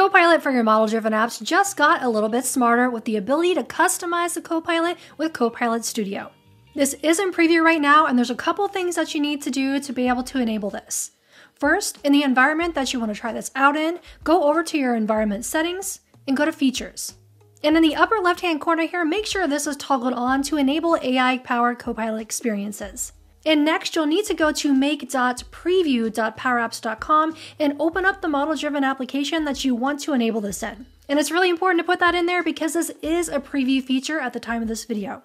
Copilot for your model driven apps just got a little bit smarter with the ability to customize the Copilot with Copilot Studio. This is in preview right now, and there's a couple things that you need to do to be able to enable this. First, in the environment that you want to try this out in, go over to your environment settings and go to features. And in the upper left hand corner here, make sure this is toggled on to enable AI powered Copilot experiences. And next, you'll need to go to make.preview.powerapps.com and open up the model driven application that you want to enable this in. And it's really important to put that in there because this is a preview feature at the time of this video.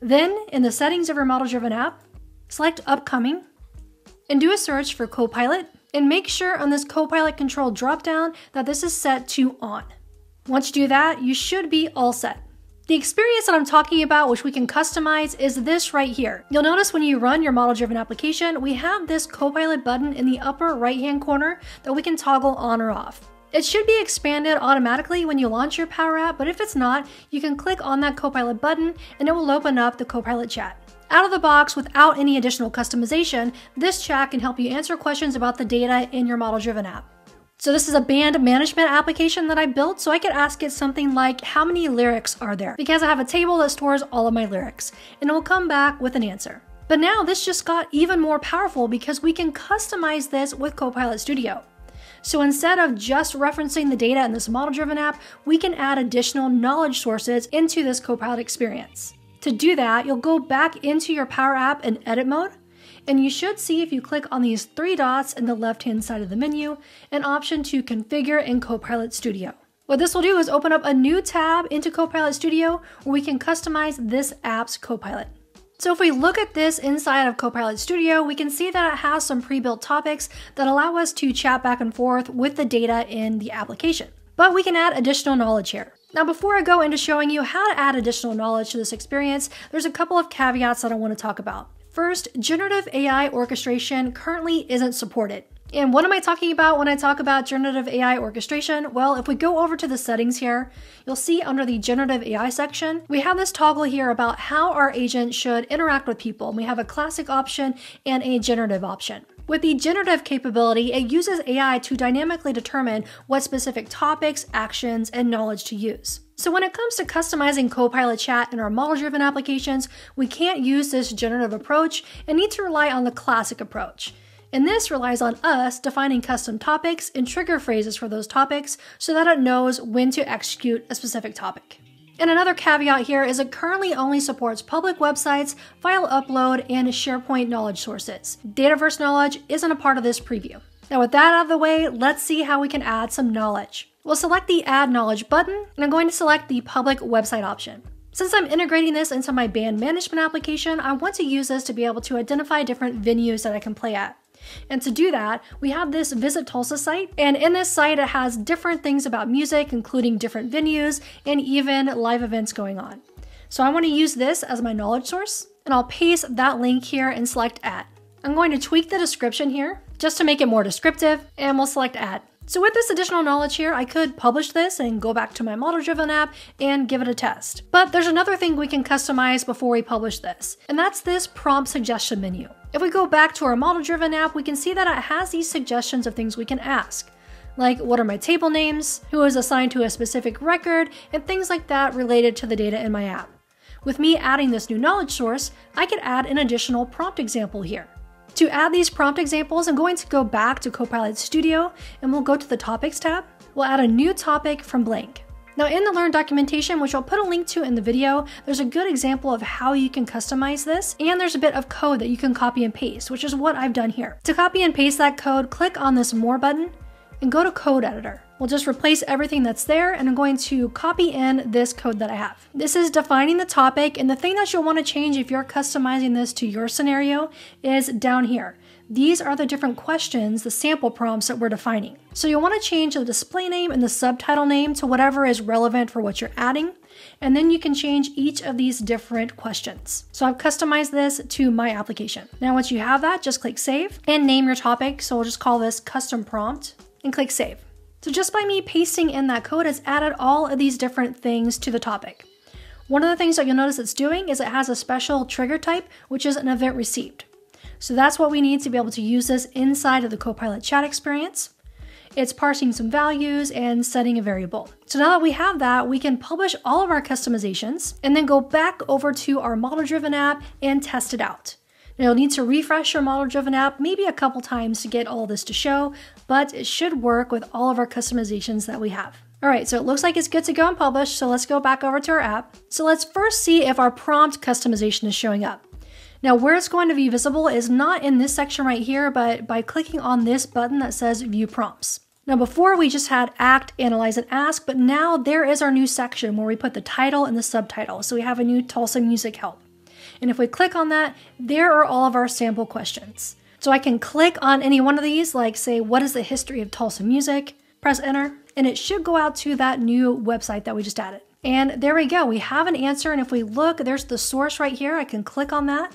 Then, in the settings of your model driven app, select Upcoming and do a search for Copilot and make sure on this Copilot control dropdown that this is set to on. Once you do that, you should be all set. The experience that I'm talking about, which we can customize, is this right here. You'll notice when you run your model-driven application, we have this Copilot button in the upper right-hand corner that we can toggle on or off. It should be expanded automatically when you launch your Power App, but if it's not, you can click on that Copilot button and it will open up the Copilot chat. Out of the box, without any additional customization, this chat can help you answer questions about the data in your model-driven app. So this is a band management application that I built, so I could ask it something like, how many lyrics are there? Because I have a table that stores all of my lyrics, and it will come back with an answer. But now this just got even more powerful because we can customize this with Copilot Studio. So instead of just referencing the data in this model-driven app, we can add additional knowledge sources into this Copilot experience. To do that, you'll go back into your Power App in edit mode, and you should see if you click on these three dots in the left hand side of the menu, an option to configure in Copilot Studio. What this will do is open up a new tab into Copilot Studio where we can customize this app's Copilot. So if we look at this inside of Copilot Studio, we can see that it has some pre-built topics that allow us to chat back and forth with the data in the application. But we can add additional knowledge here. Now, before I go into showing you how to add additional knowledge to this experience, there's a couple of caveats that I want to talk about. First, generative AI orchestration currently isn't supported. And what am I talking about when I talk about generative AI orchestration? Well, if we go over to the settings here, you'll see under the generative AI section, we have this toggle here about how our agent should interact with people. We have a classic option and a generative option. With the generative capability, it uses AI to dynamically determine what specific topics, actions, and knowledge to use. So when it comes to customizing Copilot Chat in our model-driven applications, we can't use this generative approach and need to rely on the classic approach. And this relies on us defining custom topics and trigger phrases for those topics so that it knows when to execute a specific topic. And another caveat here is it currently only supports public websites, file upload, and SharePoint knowledge sources. Dataverse knowledge isn't a part of this preview. Now with that out of the way, let's see how we can add some knowledge. We'll select the Add Knowledge button, and I'm going to select the Public Website option. Since I'm integrating this into my band management application, I want to use this to be able to identify different venues that I can play at. And to do that, we have this Visit Tulsa site. And in this site, it has different things about music, including different venues and even live events going on. So I want to use this as my knowledge source, and I'll paste that link here and select Add. I'm going to tweak the description here just to make it more descriptive, and we'll select Add. So with this additional knowledge here, I could publish this and go back to my model-driven app and give it a test. But there's another thing we can customize before we publish this, and that's this prompt suggestion menu. If we go back to our model-driven app, we can see that it has these suggestions of things we can ask like what are my table names, who is assigned to a specific record, and things like that related to the data in my app. With me adding this new knowledge source, I could add an additional prompt example here. To add these prompt examples, I'm going to go back to Copilot Studio and we'll go to the Topics tab. We'll add a new topic from blank. Now in the Learn documentation, which I'll put a link to in the video, there's a good example of how you can customize this, and there's a bit of code that you can copy and paste, which is what I've done here. To copy and paste that code, click on this More button, and go to Code Editor. We'll just replace everything that's there and I'm going to copy in this code that I have. This is defining the topic and the thing that you'll want to change if you're customizing this to your scenario is down here. These are the different questions, the sample prompts that we're defining. So you'll want to change the display name and the subtitle name to whatever is relevant for what you're adding. And then you can change each of these different questions. So I've customized this to my application. Now, once you have that, just click save and name your topic. So we'll just call this custom prompt and click save. So just by me pasting in that code, it's added all of these different things to the topic. One of the things that you'll notice it's doing is it has a special trigger type, which is an event received. So that's what we need to be able to use this inside of the Copilot chat experience. It's parsing some values and setting a variable. So now that we have that, we can publish all of our customizations and then go back over to our model driven app and test it out. Now you'll need to refresh your model driven app maybe a couple times to get all this to show, but it should work with all of our customizations that we have. All right, so it looks like it's good to go and publish, so let's go back over to our app. So let's first see if our prompt customization is showing up. Now where it's going to be visible is not in this section right here, but by clicking on this button that says view prompts. Now before we just had act, analyze, and ask, but now there is our new section where we put the title and the subtitle. So we have a new Tulsa music help. And if we click on that, there are all of our sample questions. So I can click on any one of these, like say, what is the history of Tulsa music? Press enter, and it should go out to that new website that we just added. And there we go, we have an answer. And if we look, there's the source right here. I can click on that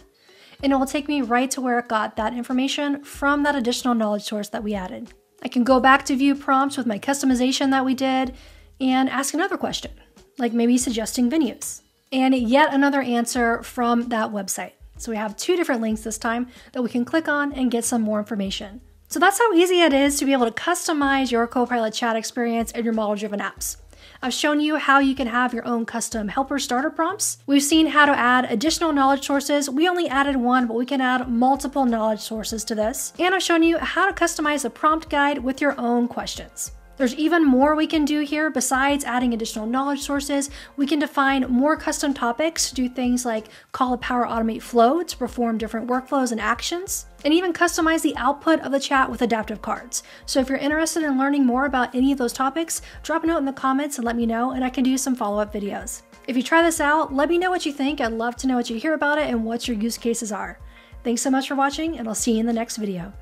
and it will take me right to where it got that information from that additional knowledge source that we added. I can go back to view prompts with my customization that we did and ask another question, like maybe suggesting venues, and yet another answer from that website. So we have two different links this time that we can click on and get some more information. So that's how easy it is to be able to customize your Copilot chat experience in your model driven apps. I've shown you how you can have your own custom helper starter prompts. We've seen how to add additional knowledge sources. We only added one, but we can add multiple knowledge sources to this. And I've shown you how to customize a prompt guide with your own questions. There's even more we can do here besides adding additional knowledge sources. We can define more custom topics, to do things like call a Power Automate flow to perform different workflows and actions, and even customize the output of the chat with adaptive cards. So if you're interested in learning more about any of those topics, drop a note in the comments and let me know, and I can do some follow up videos. If you try this out, let me know what you think. I'd love to know what you hear about it and what your use cases are. Thanks so much for watching, and I'll see you in the next video.